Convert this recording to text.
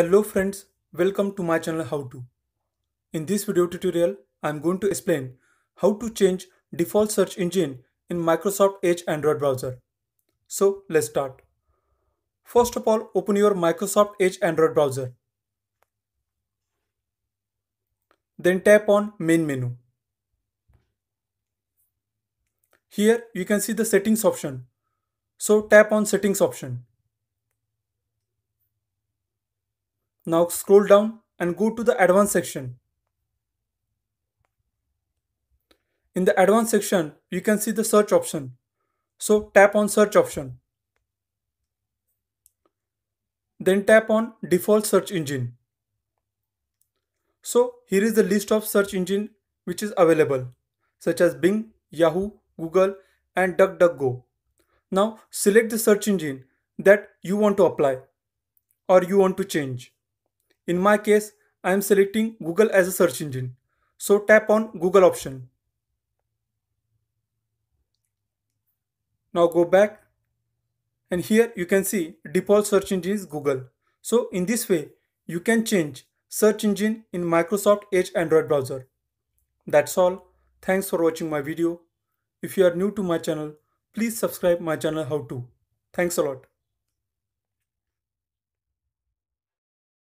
Hello friends, welcome to my channel How To. In this video tutorial, I am going to explain how to change default search engine in Microsoft Edge Android browser. So let's start. First of all, open your Microsoft Edge Android browser. Then tap on main menu. Here you can see the settings option. So tap on settings option. Now scroll down and go to the advanced section. In the advanced section, you can see the search option. So tap on search option. Then tap on default search engine. So here is the list of search engine which is available such as Bing, Yahoo, Google and DuckDuckGo. Now select the search engine that you want to apply or you want to change. In my case, I am selecting Google as a search engine. So tap on Google option. Now go back and here you can see default search engine is Google. So in this way, you can change search engine in Microsoft Edge Android browser. That's all. Thanks for watching my video. If you are new to my channel, please subscribe my channel how to. Thanks a lot.